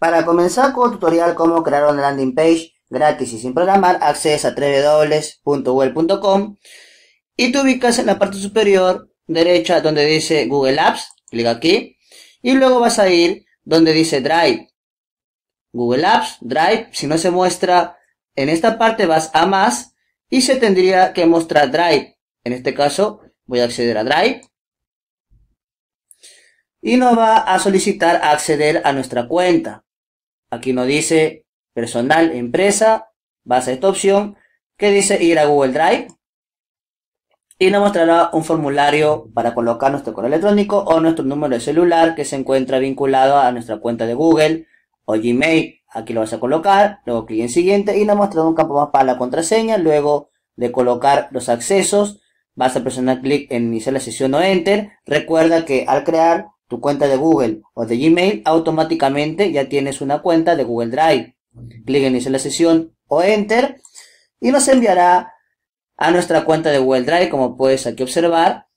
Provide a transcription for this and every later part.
Para comenzar con tutorial cómo crear una landing page gratis y sin programar, accedes a www.google.com y te ubicas en la parte superior derecha donde dice Google Apps, clic aquí y luego vas a ir donde dice Drive. Google Apps, Drive, si no se muestra en esta parte vas a más y se tendría que mostrar Drive. En este caso voy a acceder a Drive y nos va a solicitar acceder a nuestra cuenta. Aquí nos dice personal, empresa, vas a esta opción que dice ir a Google Drive y nos mostrará un formulario para colocar nuestro correo electrónico o nuestro número de celular que se encuentra vinculado a nuestra cuenta de Google o Gmail. Aquí lo vas a colocar, luego clic en siguiente y nos mostrará un campo más para la contraseña. Luego de colocar los accesos, vas a presionar clic en iniciar la sesión o enter. Recuerda que al crear tu cuenta de Google o de Gmail, automáticamente ya tienes una cuenta de Google Drive. Clic en iniciar la sesión o Enter y nos enviará a nuestra cuenta de Google Drive, como puedes aquí observar.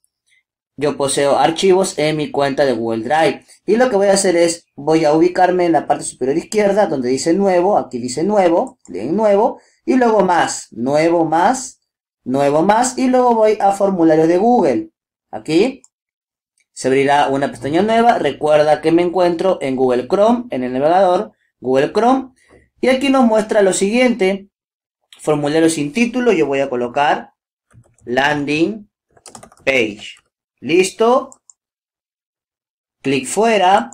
Yo poseo archivos en mi cuenta de Google Drive. Y lo que voy a hacer es, voy a ubicarme en la parte superior izquierda, donde dice nuevo, aquí dice nuevo, clic en nuevo, y luego más, nuevo más, nuevo más, y luego voy a formulario de Google. Aquí se abrirá una pestaña nueva. Recuerda que me encuentro en Google Chrome, en el navegador Google Chrome. Y aquí nos muestra lo siguiente. Formulario sin título. Yo voy a colocar landing page. Listo. Clic fuera.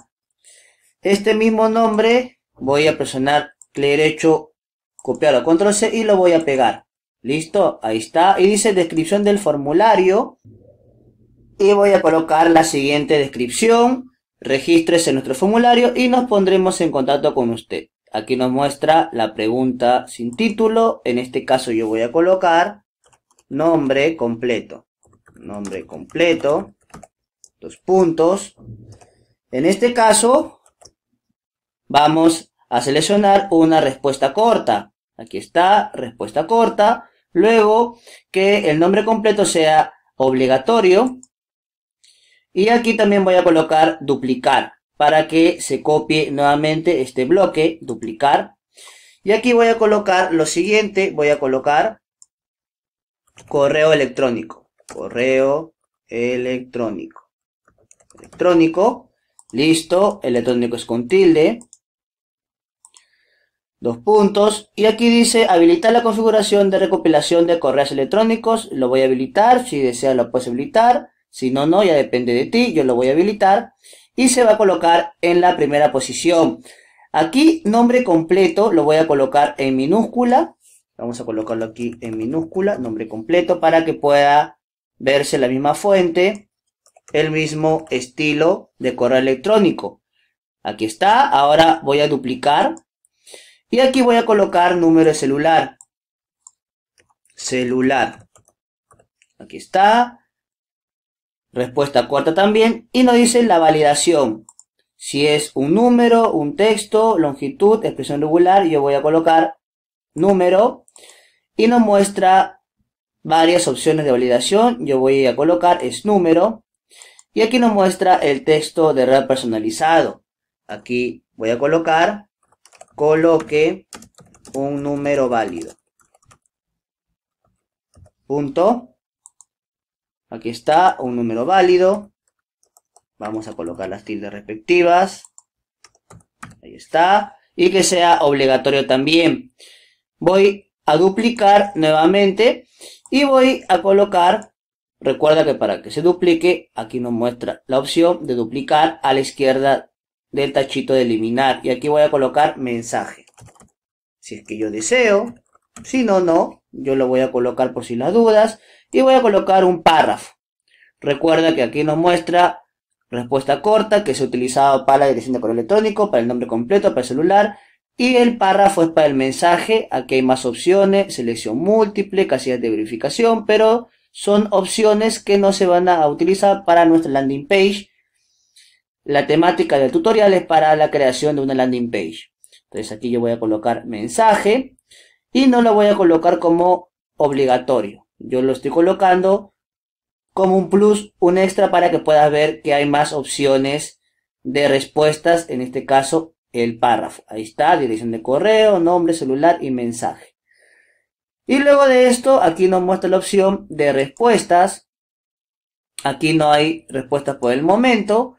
Este mismo nombre voy a presionar clic derecho, copiar o control C y lo voy a pegar. Listo, ahí está. Y dice descripción del formulario y voy a colocar la siguiente descripción. Regístrese en nuestro formulario y nos pondremos en contacto con usted. Aquí nos muestra la pregunta sin título. En este caso yo voy a colocar nombre completo. Nombre completo. Dos puntos. En este caso vamos a seleccionar una respuesta corta. Aquí está, respuesta corta. Luego que el nombre completo sea obligatorio y aquí también voy a colocar duplicar para que se copie nuevamente este bloque, duplicar. Y aquí voy a colocar lo siguiente, voy a colocar correo electrónico, correo electrónico, electrónico, listo, electrónico es con tilde, dos puntos, y aquí dice habilitar la configuración de recopilación de correos electrónicos, lo voy a habilitar, si desea lo puedes habilitar, si no, no, ya depende de ti. Yo lo voy a habilitar. Y se va a colocar en la primera posición. Aquí, nombre completo, lo voy a colocar en minúscula. Vamos a colocarlo aquí en minúscula, nombre completo, para que pueda verse la misma fuente, el mismo estilo de correo electrónico. Aquí está. Ahora voy a duplicar. Y aquí voy a colocar número de celular. Celular. Aquí está. Respuesta corta también. Y nos dice la validación. Si es un número, un texto, longitud, expresión regular, yo voy a colocar número. Y nos muestra varias opciones de validación. Yo voy a colocar es número. Y aquí nos muestra el texto de red personalizado. Aquí voy a colocar coloque un número válido. Punto. Aquí está un número válido. Vamos a colocar las tildes respectivas. Ahí está. Y que sea obligatorio también. Voy a duplicar nuevamente. Y voy a colocar, recuerda que para que se duplique, aquí nos muestra la opción de duplicar a la izquierda del tachito de eliminar. Y aquí voy a colocar mensaje. Si es que yo deseo. Si no, no. Yo lo voy a colocar por si las dudas y voy a colocar un párrafo. Recuerda que aquí nos muestra respuesta corta que se utilizado para la dirección de correo electrónico, para el nombre completo, para el celular y el párrafo es para el mensaje. Aquí hay más opciones, selección múltiple, casillas de verificación, pero son opciones que no se van a utilizar para nuestra landing page. La temática del tutorial es para la creación de una landing page. Entonces aquí yo voy a colocar mensaje y no lo voy a colocar como obligatorio. Yo lo estoy colocando como un plus, un extra para que puedas ver que hay más opciones de respuestas, en este caso el párrafo. Ahí está, dirección de correo, nombre, celular y mensaje. Y luego de esto, aquí nos muestra la opción de respuestas. Aquí no hay respuestas por el momento.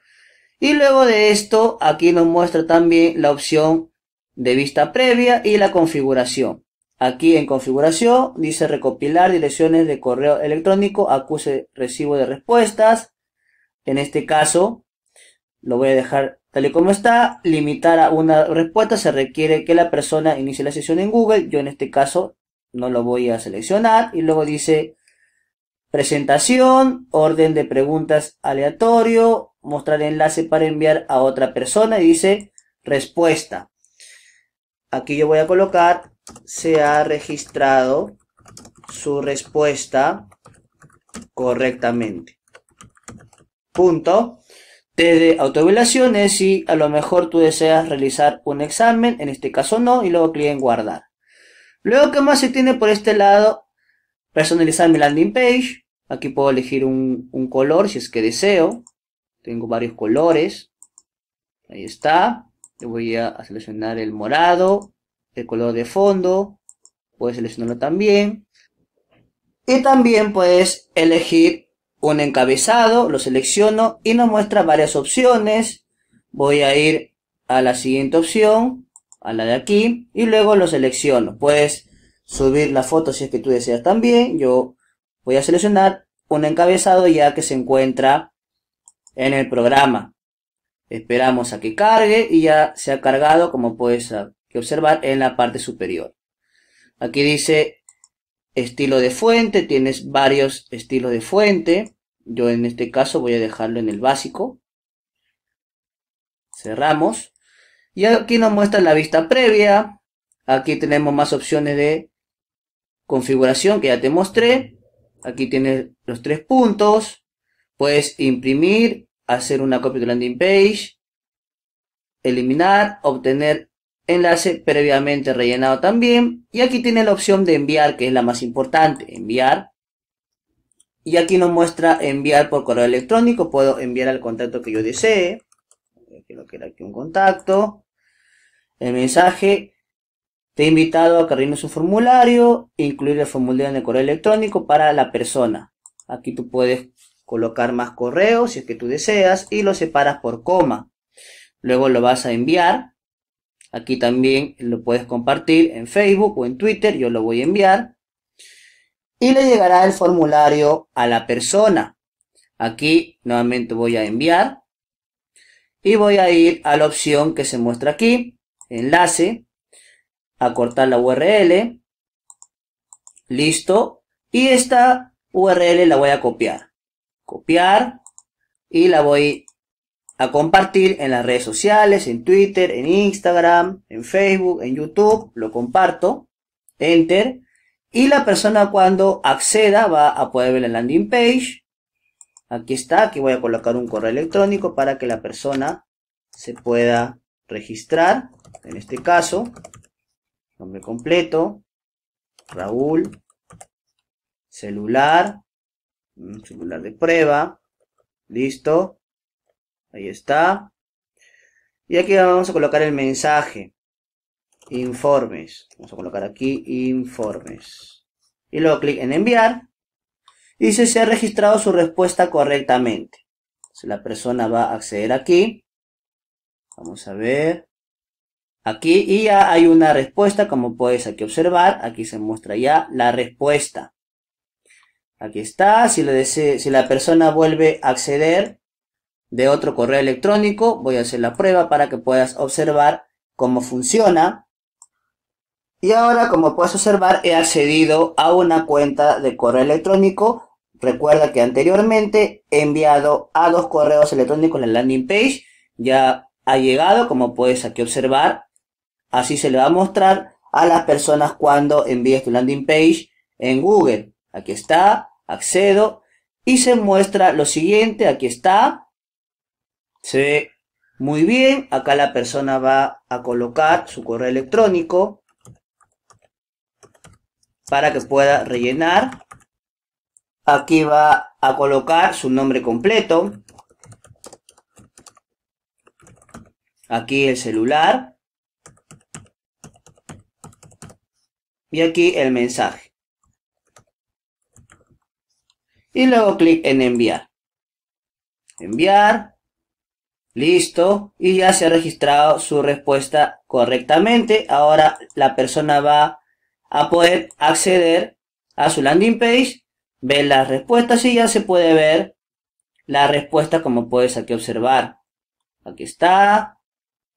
Y luego de esto, aquí nos muestra también la opción de vista previa y la configuración. Aquí en configuración dice recopilar direcciones de correo electrónico, acuse recibo de respuestas. En este caso, lo voy a dejar tal y como está. Limitar a una respuesta se requiere que la persona inicie la sesión en Google. Yo en este caso no lo voy a seleccionar. Y luego dice presentación, orden de preguntas aleatorio, mostrar enlace para enviar a otra persona y dice respuesta. Aquí yo voy a colocar se ha registrado su respuesta correctamente. Punto. de autoevaluaciones si a lo mejor tú deseas realizar un examen, en este caso no, y luego clic en guardar. Luego, ¿qué más se tiene por este lado? Personalizar mi landing page. Aquí puedo elegir un, un color si es que deseo. Tengo varios colores. Ahí está. Le voy a seleccionar el morado, el color de fondo, puedes seleccionarlo también. Y también puedes elegir un encabezado, lo selecciono y nos muestra varias opciones. Voy a ir a la siguiente opción, a la de aquí, y luego lo selecciono. Puedes subir la foto si es que tú deseas también. Yo voy a seleccionar un encabezado ya que se encuentra en el programa. Esperamos a que cargue y ya se ha cargado como puedes que observar en la parte superior. Aquí dice estilo de fuente, tienes varios estilos de fuente. Yo en este caso voy a dejarlo en el básico. Cerramos. Y aquí nos muestra la vista previa. Aquí tenemos más opciones de configuración que ya te mostré. Aquí tienes los tres puntos. Puedes imprimir, hacer una copia de landing page, eliminar, obtener enlace previamente rellenado también. Y aquí tiene la opción de enviar, que es la más importante, enviar. Y aquí nos muestra enviar por correo electrónico. Puedo enviar al contacto que yo desee. Quiero que aquí un contacto. El mensaje. Te he invitado a que rellenes un formulario. Incluir el formulario en el correo electrónico para la persona. Aquí tú puedes colocar más correos si es que tú deseas. Y lo separas por coma. Luego lo vas a enviar Aquí también lo puedes compartir en Facebook o en Twitter. Yo lo voy a enviar. Y le llegará el formulario a la persona. Aquí nuevamente voy a enviar. Y voy a ir a la opción que se muestra aquí. Enlace. Acortar la URL. Listo. Y esta URL la voy a copiar. Copiar. Y la voy a compartir en las redes sociales, en Twitter, en Instagram, en Facebook, en YouTube, lo comparto, enter, y la persona cuando acceda va a poder ver la landing page. Aquí está, aquí voy a colocar un correo electrónico para que la persona se pueda registrar. En este caso, nombre completo, Raúl, celular, celular de prueba, listo, Ahí está. Y aquí vamos a colocar el mensaje. Informes. Vamos a colocar aquí informes. Y luego clic en enviar. Y dice se ha registrado su respuesta correctamente. Si la persona va a acceder aquí. Vamos a ver. Aquí y ya hay una respuesta como puedes aquí observar. Aquí se muestra ya la respuesta. Aquí está. Si, si la persona vuelve a acceder, de otro correo electrónico. Voy a hacer la prueba para que puedas observar cómo funciona. Y ahora, como puedes observar, he accedido a una cuenta de correo electrónico. Recuerda que anteriormente he enviado a dos correos electrónicos la landing page. Ya ha llegado, como puedes aquí observar. Así se le va a mostrar a las personas cuando envíes tu landing page en Google. Aquí está, accedo y se muestra lo siguiente. Aquí está, ve muy bien. Acá la persona va a colocar su correo electrónico para que pueda rellenar. Aquí va a colocar su nombre completo. aquí el celular y aquí el mensaje. Y luego clic en enviar. Enviar. Listo. Y ya se ha registrado su respuesta correctamente. Ahora la persona va a poder acceder a su landing page, ver las respuestas y ya se puede ver la respuesta como puedes aquí observar. Aquí está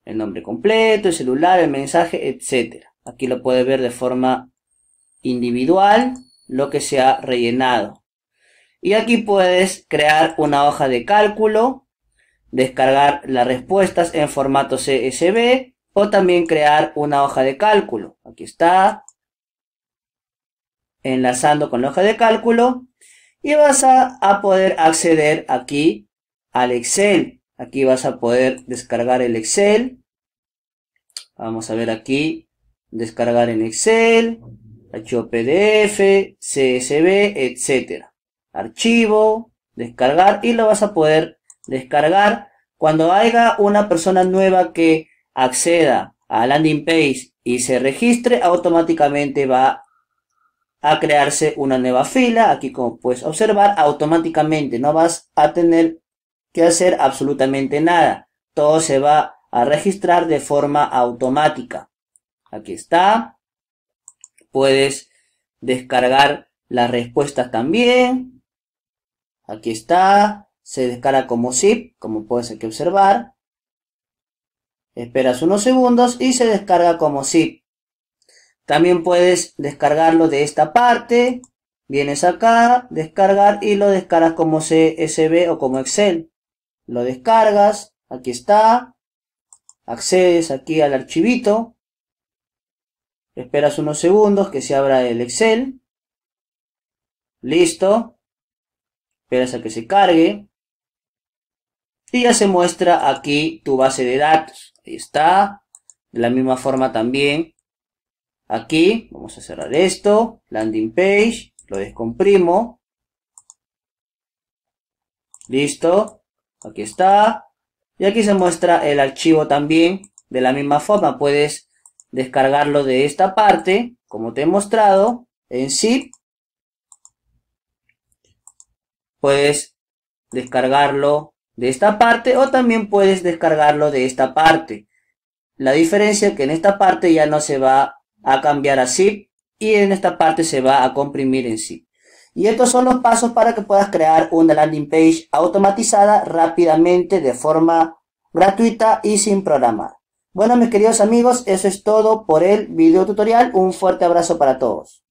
el nombre completo, el celular, el mensaje, etc. Aquí lo puedes ver de forma individual lo que se ha rellenado. Y aquí puedes crear una hoja de cálculo, descargar las respuestas en formato CSV o también crear una hoja de cálculo. Aquí está. Enlazando con la hoja de cálculo. Y vas a, poder acceder aquí al Excel. Aquí vas a poder descargar el Excel. Vamos a ver aquí. Descargar en Excel. Archivo PDF, CSV, etcétera archivo, descargar y lo vas a poder descargar. Cuando haya una persona nueva que acceda a landing page y se registre automáticamente va a crearse una nueva fila. Aquí como puedes observar automáticamente no vas a tener que hacer absolutamente nada. Todo se va a registrar de forma automática. Aquí está. Puedes descargar las respuestas también. Aquí está. Se descarga como zip, como puedes aquí observar. Esperas unos segundos y se descarga como zip. También puedes descargarlo de esta parte. Vienes acá, descargar y lo descargas como CSV o como Excel. Lo descargas, aquí está. Accedes aquí al archivito. Esperas unos segundos que se abra el Excel. Listo esperas a que se cargue y ya se muestra aquí tu base de datos. Ahí está. De la misma forma también. Aquí vamos a cerrar esto. Landing page. Lo descomprimo. Listo. Aquí está. Y aquí se muestra el archivo también. De la misma forma puedes descargarlo de esta parte como te he mostrado en zip. Puedes descargarlo de esta parte o también puedes descargarlo de esta parte. La diferencia es que en esta parte ya no se va a cambiar a zip y en esta parte se va a comprimir en zip. Y estos son los pasos para que puedas crear una landing page automatizada rápidamente de forma gratuita y sin programar. Bueno mis queridos amigos, eso es todo por el video tutorial. Un fuerte abrazo para todos.